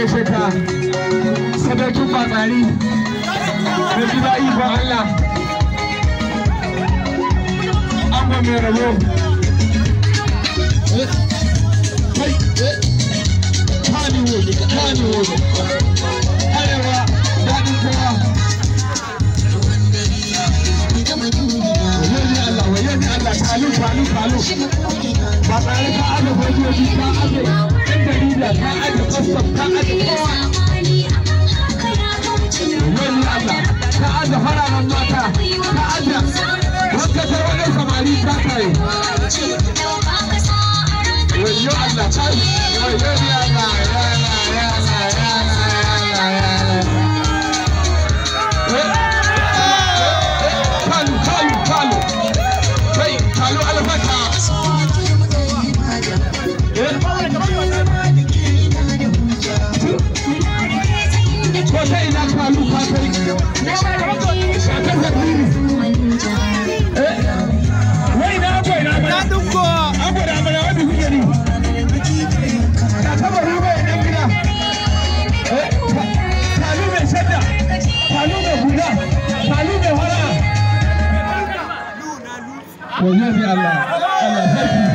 gaishe ka sadaukin batsari da gida ikon Allah. An mai rabo. Ba tsare ka aje sojoji, ka aje ɗan jarida, ka kwastam, ka aje kowa. Wayo ne Allah, ka aje fararen mata, ka aje wanka ta wani samari ta kare. Wayo Allah, ka wayo Allah, ya Wallahi Allah, Allah, thank you.